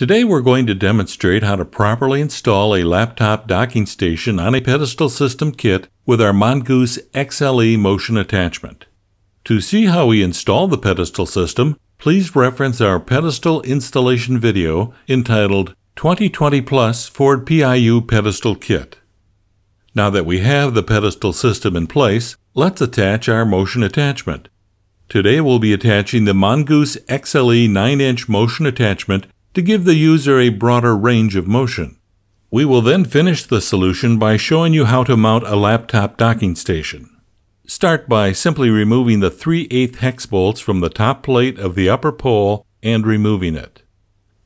Today we're going to demonstrate how to properly install a laptop docking station on a pedestal system kit with our Mongoose XLE motion attachment. To see how we install the pedestal system, please reference our pedestal installation video entitled 2020 Plus Ford PIU Pedestal Kit. Now that we have the pedestal system in place, let's attach our motion attachment. Today we'll be attaching the Mongoose XLE 9-inch motion attachment to give the user a broader range of motion. We will then finish the solution by showing you how to mount a laptop docking station. Start by simply removing the 3 8 hex bolts from the top plate of the upper pole and removing it.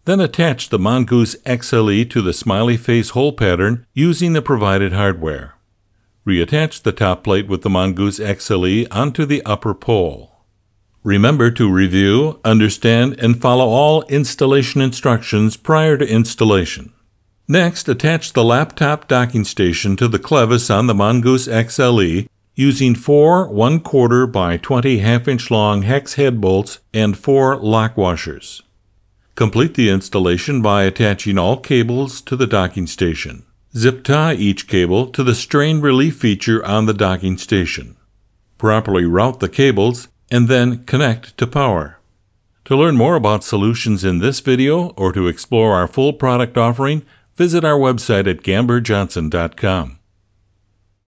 Then attach the Mongoose XLE to the smiley face hole pattern using the provided hardware. Reattach the top plate with the Mongoose XLE onto the upper pole. Remember to review, understand, and follow all installation instructions prior to installation. Next, attach the laptop docking station to the clevis on the Mongoose XLE using four 1 quarter by 20 half inch long hex head bolts and four lock washers. Complete the installation by attaching all cables to the docking station. Zip tie each cable to the strain relief feature on the docking station. Properly route the cables and then connect to power. To learn more about solutions in this video or to explore our full product offering, visit our website at gamberjohnson.com.